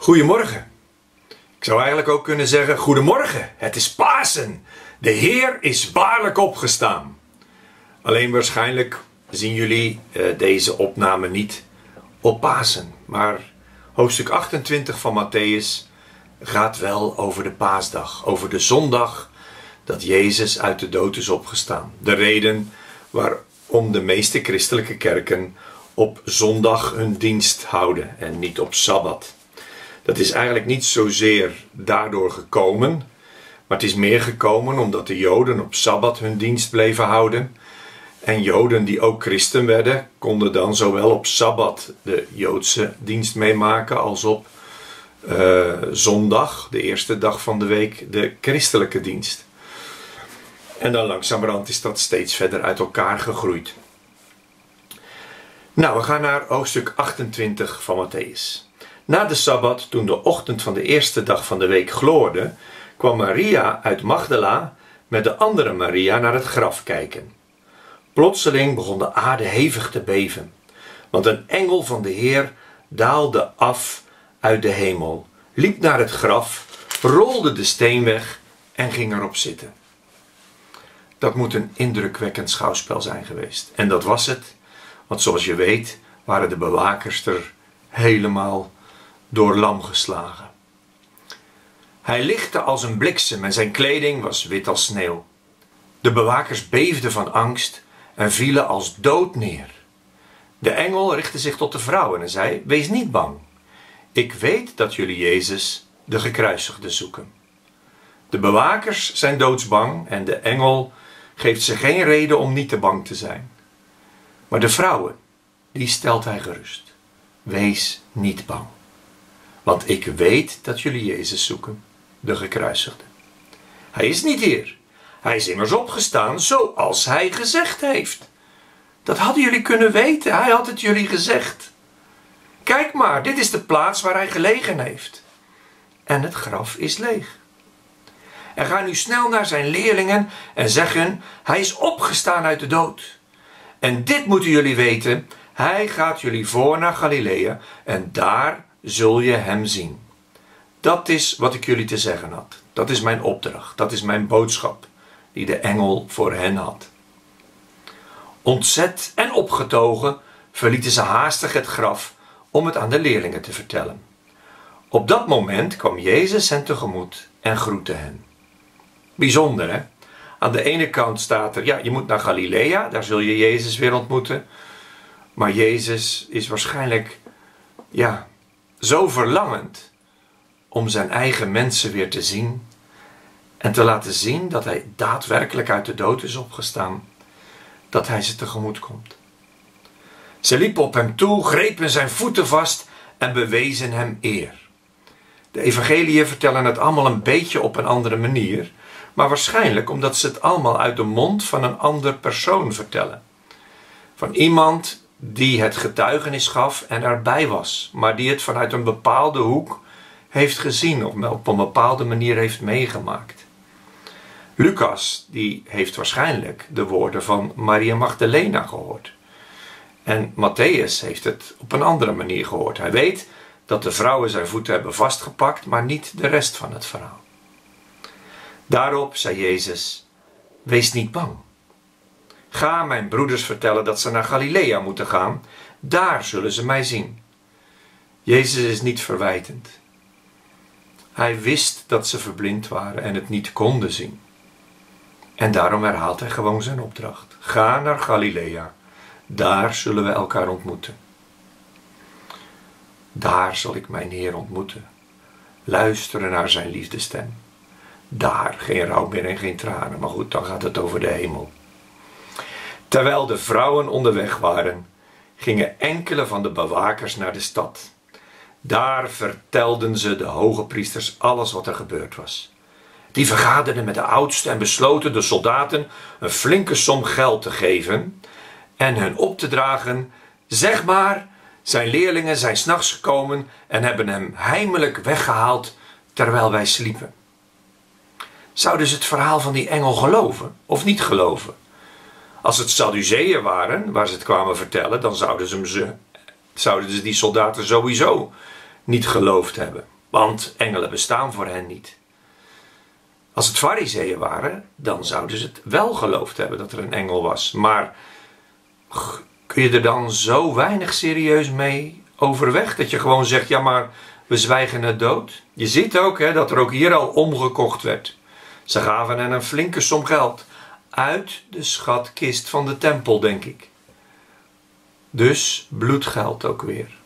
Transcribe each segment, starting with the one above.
Goedemorgen. Ik zou eigenlijk ook kunnen zeggen: Goedemorgen, het is Pasen. De Heer is waarlijk opgestaan. Alleen waarschijnlijk zien jullie uh, deze opname niet op Pasen. Maar hoofdstuk 28 van Matthäus gaat wel over de paasdag, over de zondag dat Jezus uit de dood is opgestaan. De reden waarom de meeste christelijke kerken op zondag hun dienst houden en niet op sabbat. Dat is eigenlijk niet zozeer daardoor gekomen, maar het is meer gekomen omdat de Joden op sabbat hun dienst bleven houden. En Joden die ook christen werden, konden dan zowel op sabbat de Joodse dienst meemaken als op uh, zondag, de eerste dag van de week, de christelijke dienst. En dan langzamerhand is dat steeds verder uit elkaar gegroeid. Nou, we gaan naar hoofdstuk 28 van Matthäus. Na de Sabbat, toen de ochtend van de eerste dag van de week gloorde, kwam Maria uit Magdala met de andere Maria naar het graf kijken. Plotseling begon de aarde hevig te beven, want een engel van de Heer daalde af uit de hemel, liep naar het graf, rolde de steen weg en ging erop zitten. Dat moet een indrukwekkend schouwspel zijn geweest. En dat was het, want zoals je weet waren de bewakers er helemaal door lam geslagen. Hij lichtte als een bliksem en zijn kleding was wit als sneeuw. De bewakers beefden van angst en vielen als dood neer. De engel richtte zich tot de vrouwen en zei: Wees niet bang. Ik weet dat jullie Jezus, de gekruisigde, zoeken. De bewakers zijn doodsbang en de engel geeft ze geen reden om niet te bang te zijn. Maar de vrouwen, die stelt hij gerust. Wees niet bang. Want ik weet dat jullie Jezus zoeken, de gekruisigde. Hij is niet hier. Hij is immers opgestaan zoals hij gezegd heeft. Dat hadden jullie kunnen weten. Hij had het jullie gezegd. Kijk maar, dit is de plaats waar hij gelegen heeft. En het graf is leeg. En ga nu snel naar zijn leerlingen en zeg hun: Hij is opgestaan uit de dood. En dit moeten jullie weten: Hij gaat jullie voor naar Galilea en daar zul je hem zien. Dat is wat ik jullie te zeggen had. Dat is mijn opdracht. Dat is mijn boodschap die de engel voor hen had. Ontzet en opgetogen verlieten ze haastig het graf om het aan de leerlingen te vertellen. Op dat moment kwam Jezus hen tegemoet en groette hen. Bijzonder hè? Aan de ene kant staat er, ja, je moet naar Galilea, daar zul je Jezus weer ontmoeten. Maar Jezus is waarschijnlijk, ja, zo verlangend om zijn eigen mensen weer te zien en te laten zien dat hij daadwerkelijk uit de dood is opgestaan, dat hij ze tegemoet komt. Ze liepen op hem toe, grepen zijn voeten vast en bewezen hem eer. De evangeliën vertellen het allemaal een beetje op een andere manier, maar waarschijnlijk omdat ze het allemaal uit de mond van een ander persoon vertellen. Van iemand die het getuigenis gaf en erbij was, maar die het vanuit een bepaalde hoek heeft gezien of op een bepaalde manier heeft meegemaakt. Lucas die heeft waarschijnlijk de woorden van Maria Magdalena gehoord. En Matthäus heeft het op een andere manier gehoord. Hij weet dat de vrouwen zijn voeten hebben vastgepakt, maar niet de rest van het verhaal. Daarop zei Jezus: Wees niet bang. Ga mijn broeders vertellen dat ze naar Galilea moeten gaan, daar zullen ze mij zien. Jezus is niet verwijtend. Hij wist dat ze verblind waren en het niet konden zien. En daarom herhaalt hij gewoon zijn opdracht. Ga naar Galilea. Daar zullen we elkaar ontmoeten. Daar zal ik mijn Heer ontmoeten. Luisteren naar zijn liefdestem. Daar geen rouw meer en geen tranen. Maar goed, dan gaat het over de hemel. Terwijl de vrouwen onderweg waren, gingen enkele van de bewakers naar de stad. Daar vertelden ze de hoge priesters alles wat er gebeurd was. Die vergaderden met de oudsten en besloten de soldaten een flinke som geld te geven en hen op te dragen: Zeg maar, zijn leerlingen zijn s'nachts gekomen en hebben hem heimelijk weggehaald terwijl wij sliepen. Zouden ze het verhaal van die engel geloven of niet geloven? Als het Sadduceeën waren, waar ze het kwamen vertellen, dan zouden ze, zouden ze die soldaten sowieso niet geloofd hebben, want engelen bestaan voor hen niet. Als het fariseeën waren, dan zouden ze het wel geloofd hebben dat er een engel was. Maar kun je er dan zo weinig serieus mee overweg dat je gewoon zegt: ja, maar we zwijgen het dood? Je ziet ook hè, dat er ook hier al omgekocht werd. Ze gaven hen een flinke som geld uit de schatkist van de tempel, denk ik. Dus bloedgeld ook weer.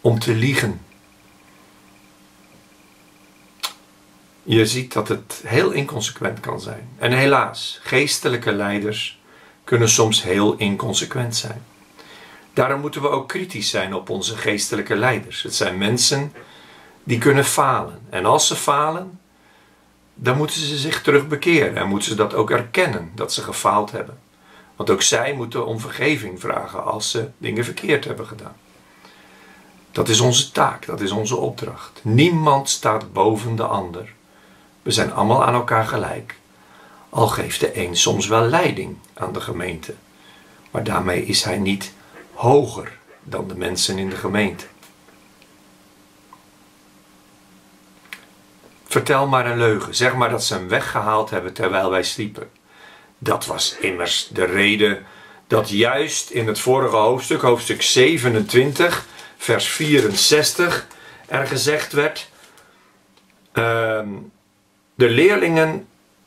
Om te liegen. Je ziet dat het heel inconsequent kan zijn. En helaas, geestelijke leiders kunnen soms heel inconsequent zijn. Daarom moeten we ook kritisch zijn op onze geestelijke leiders. Het zijn mensen die kunnen falen. En als ze falen, dan moeten ze zich terug bekeren en moeten ze dat ook erkennen dat ze gefaald hebben. Want ook zij moeten om vergeving vragen als ze dingen verkeerd hebben gedaan. Dat is onze taak, dat is onze opdracht. Niemand staat boven de ander. We zijn allemaal aan elkaar gelijk. Al geeft de een soms wel leiding aan de gemeente. Maar daarmee is hij niet hoger dan de mensen in de gemeente. Vertel maar een leugen. Zeg maar dat ze hem weggehaald hebben terwijl wij sliepen. Dat was immers de reden dat juist in het vorige hoofdstuk, hoofdstuk 27, vers 64, er gezegd werd: uh, De leerlingen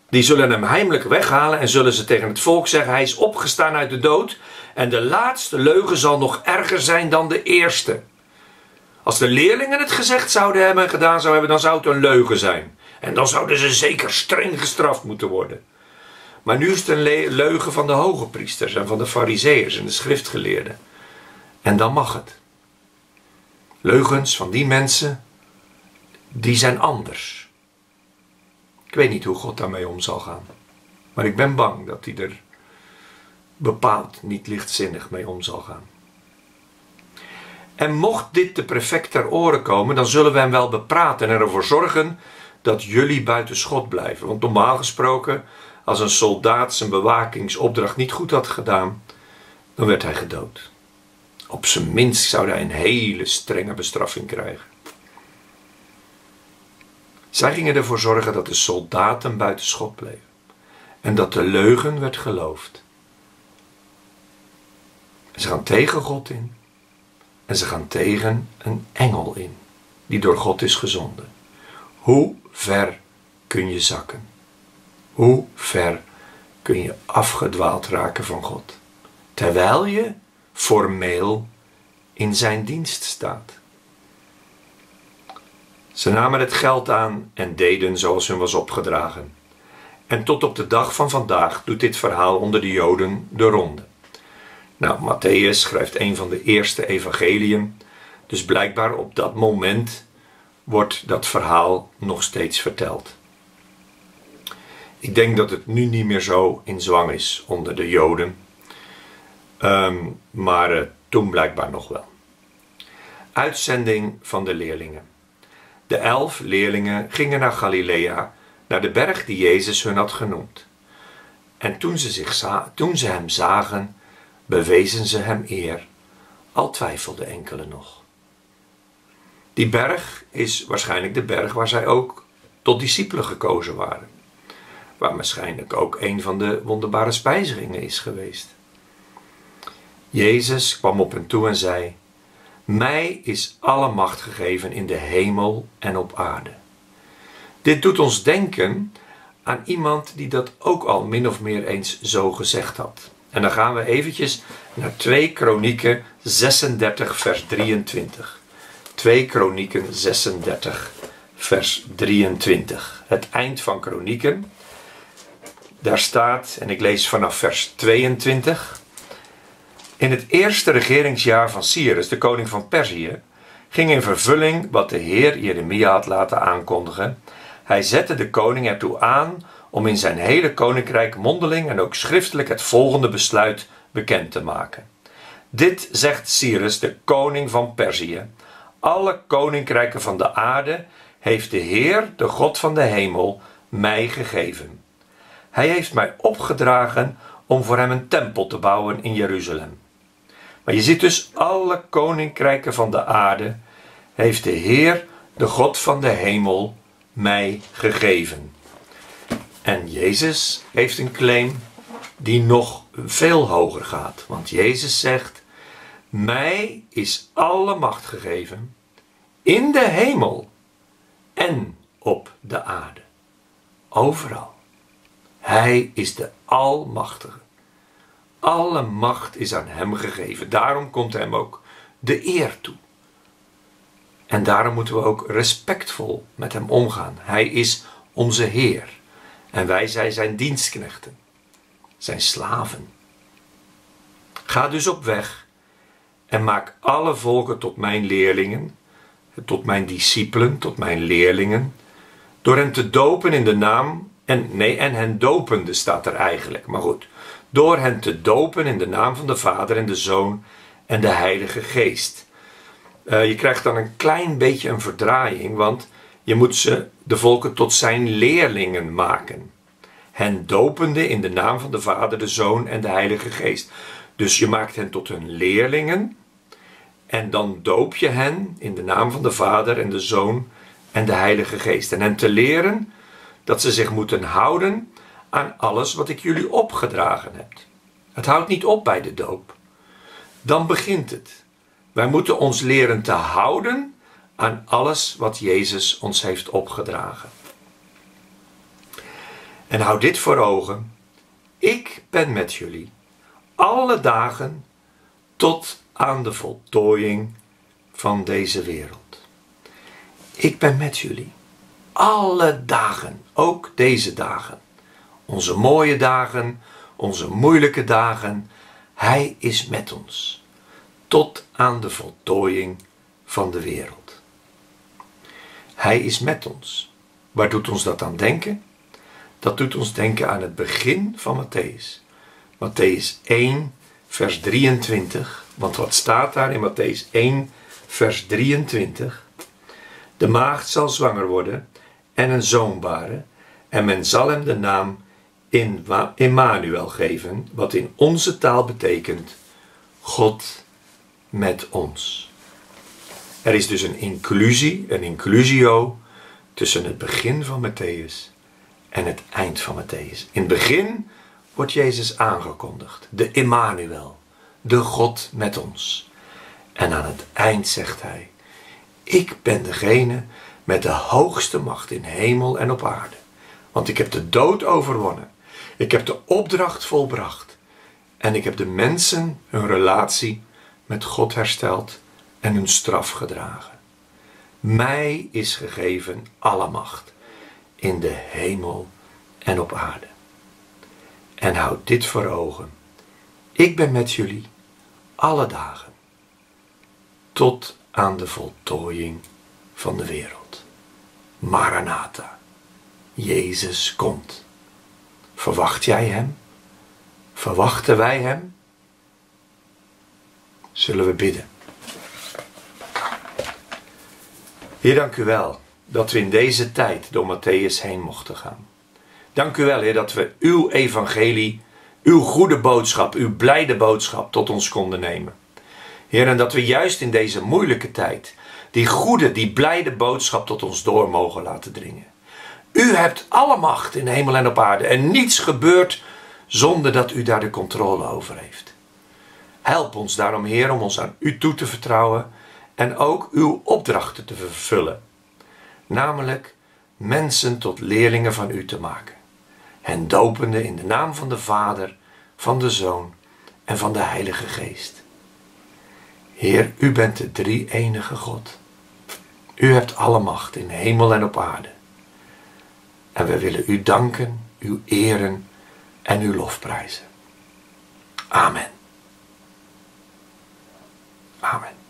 die zullen hem heimelijk weghalen en zullen ze tegen het volk zeggen: Hij is opgestaan uit de dood. En de laatste leugen zal nog erger zijn dan de eerste. Als de leerlingen het gezegd zouden hebben en gedaan zouden hebben, dan zou het een leugen zijn. En dan zouden ze zeker streng gestraft moeten worden. Maar nu is het een leugen van de hoge priesters en van de fariseërs en de schriftgeleerden. En dan mag het. Leugens van die mensen, die zijn anders. Ik weet niet hoe God daarmee om zal gaan. Maar ik ben bang dat hij er bepaald niet lichtzinnig mee om zal gaan. En mocht dit de prefect ter oren komen, dan zullen we hem wel bepraten en ervoor zorgen dat jullie buiten schot blijven. Want normaal gesproken, als een soldaat zijn bewakingsopdracht niet goed had gedaan, dan werd hij gedood. Op zijn minst zou hij een hele strenge bestraffing krijgen. Zij gingen ervoor zorgen dat de soldaten buiten schot bleven en dat de leugen werd geloofd. Ze gaan tegen God in en ze gaan tegen een engel in, die door God is gezonden. Hoe ver kun je zakken? Hoe ver kun je afgedwaald raken van God? Terwijl je formeel in zijn dienst staat. Ze namen het geld aan en deden zoals hun was opgedragen. En tot op de dag van vandaag doet dit verhaal onder de Joden de ronde. Nou, Matthäus schrijft een van de eerste evangeliën, dus blijkbaar op dat moment wordt dat verhaal nog steeds verteld. Ik denk dat het nu niet meer zo in zwang is onder de Joden, ehm, maar uh, toen blijkbaar nog wel. Uitzending van de leerlingen. De elf leerlingen gingen naar Galilea, naar de berg die Jezus hun had genoemd. En toen ze, zich toen ze hem zagen, bewezen ze hem eer, al twijfelden enkele nog. Die berg is waarschijnlijk de berg waar zij ook tot discipelen gekozen waren. Waar waarschijnlijk ook een van de wonderbare spijzigingen is geweest. Jezus kwam op hen toe en zei: Mij is alle macht gegeven in de hemel en op aarde. Dit doet ons denken aan iemand die dat ook al min of meer eens zo gezegd had. En dan gaan we eventjes naar 2 Kronieken 36 vers 23. 2 Kronieken 36 vers 23. Het eind van Kronieken. Daar staat, en ik lees vanaf vers 22. In het eerste regeringsjaar van Cyrus, de koning van Perzië, ging in vervulling wat de Heer Jeremia had laten aankondigen. Hij zette de koning ertoe aan om in zijn hele koninkrijk mondeling en ook schriftelijk het volgende besluit bekend te maken. Dit zegt Cyrus, de koning van Perzië. Alle koninkrijken van de aarde heeft de Heer, de God van de hemel, mij gegeven. Hij heeft mij opgedragen om voor hem een tempel te bouwen in Jeruzalem. Maar je ziet dus alle koninkrijken van de aarde heeft de Heer, de God van de hemel, mij gegeven. En Jezus heeft een claim die nog veel hoger gaat. Want Jezus zegt: Mij is alle macht gegeven in de hemel en op de aarde. Overal. Hij is de Almachtige. Alle macht is aan Hem gegeven. Daarom komt Hem ook de eer toe. En daarom moeten we ook respectvol met Hem omgaan. Hij is onze Heer. En wij zijn Zijn dienstknechten, Zijn slaven. Ga dus op weg en maak alle volken tot mijn leerlingen, tot mijn discipelen, tot mijn leerlingen, door hen te dopen in de naam, en nee, en hen dopende staat er eigenlijk, maar goed, door hen te dopen in de naam van de Vader en de Zoon en de Heilige Geest. Uh, je krijgt dan een klein beetje een verdraaiing, want je moet ze, de volken, tot zijn leerlingen maken. Hen dopende in de naam van de Vader, de Zoon en de Heilige Geest. Dus je maakt hen tot hun leerlingen. En dan doop je hen in de naam van de Vader en de Zoon en de Heilige Geest. En hen te leren dat ze zich moeten houden aan alles wat ik jullie opgedragen heb. Het houdt niet op bij de doop. Dan begint het. Wij moeten ons leren te houden aan alles wat Jezus ons heeft opgedragen. En houd dit voor ogen. Ik ben met jullie alle dagen tot aan de voltooiing van deze wereld. Ik ben met jullie alle dagen, ook deze dagen. Onze mooie dagen, onze moeilijke dagen. Hij is met ons tot aan de voltooiing van de wereld. Hij is met ons. Waar doet ons dat aan denken? Dat doet ons denken aan het begin van Matthäus. Matthäus 1, vers 23. Want wat staat daar in Matthäus 1, vers 23? De maagd zal zwanger worden en een zoon baren, en men zal hem de naam Immanuel geven, wat in onze taal betekent God met ons. Er is dus een inclusie, een inclusio tussen het begin van Matthäus en het eind van Matthäus. In het begin wordt Jezus aangekondigd, de Immanuel, de God met ons. En aan het eind zegt hij: Ik ben degene met de hoogste macht in hemel en op aarde. Want ik heb de dood overwonnen. Ik heb de opdracht volbracht. En ik heb de mensen hun relatie met God hersteld en hun straf gedragen. Mij is gegeven alle macht in de hemel en op aarde. En houd dit voor ogen. Ik ben met jullie alle dagen tot aan de voltooiing van de wereld. Maranatha. Jezus komt. Verwacht jij Hem? Verwachten wij Hem? Zullen we bidden? Heer, dank u wel dat we in deze tijd door Matthäus heen mochten gaan. Dank u wel, Heer, dat we uw evangelie, uw goede boodschap, uw blijde boodschap tot ons konden nemen. Heer, en dat we juist in deze moeilijke tijd die goede, die blijde boodschap tot ons door mogen laten dringen. U hebt alle macht in hemel en op aarde en niets gebeurt zonder dat u daar de controle over heeft. Help ons daarom, Heer, om ons aan u toe te vertrouwen en ook uw opdrachten te vervullen. Namelijk mensen tot leerlingen van u te maken. Hen dopende in de naam van de Vader, van de Zoon en van de Heilige Geest. Heer, u bent de drie enige God. U hebt alle macht in hemel en op aarde. En we willen u danken, u eren en uw lofprijzen. Amen. Amen.